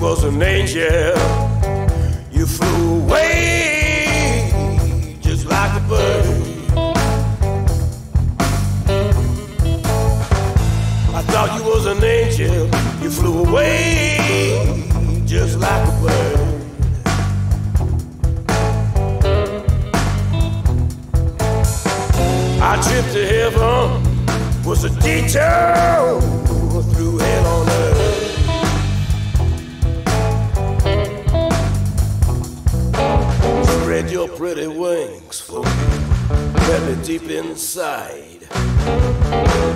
was an angel. You flew away just like a bird. I thought you was an angel. You flew away just like a bird. Our trip to heaven was a detour through hell on earth. Pretty wings for me, deep inside.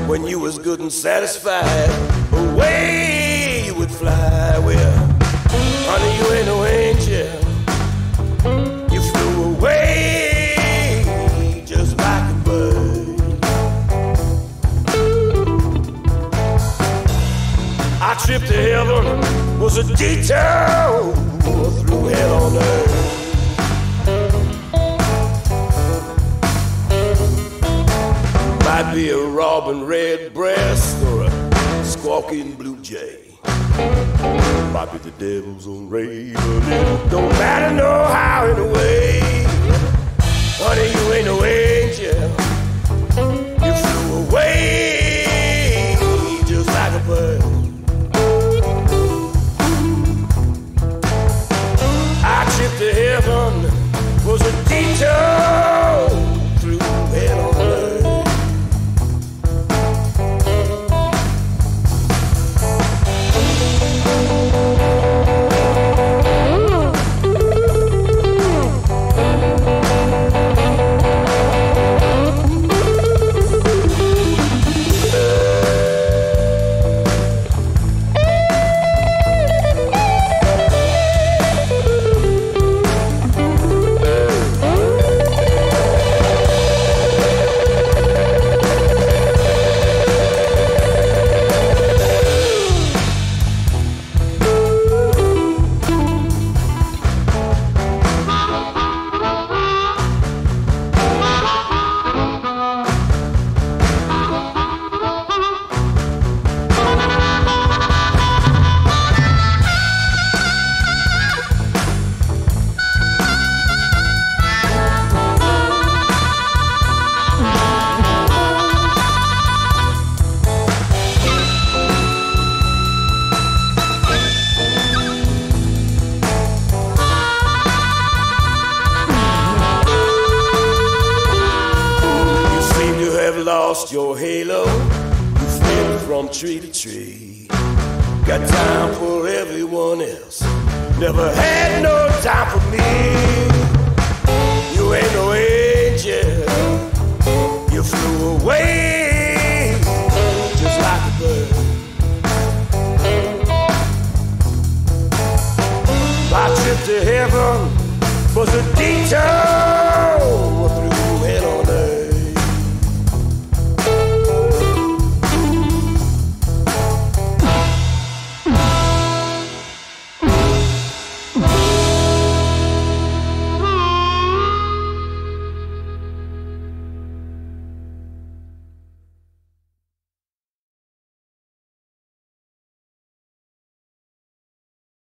When you was good and satisfied, away you would fly. Well, honey, you ain't no angel. You flew away just like a bird. Our trip to heaven was a detour Might be a robin redbreast or a squawking blue jay. Might be the devil's own raven. It don't matter no how in a way. Honey, you ain't no angel. Lost your halo. You flit from tree to tree. Got time for everyone else. Never had no time for me. You ain't no angel. You flew away just like a bird. My trip to heaven was a detour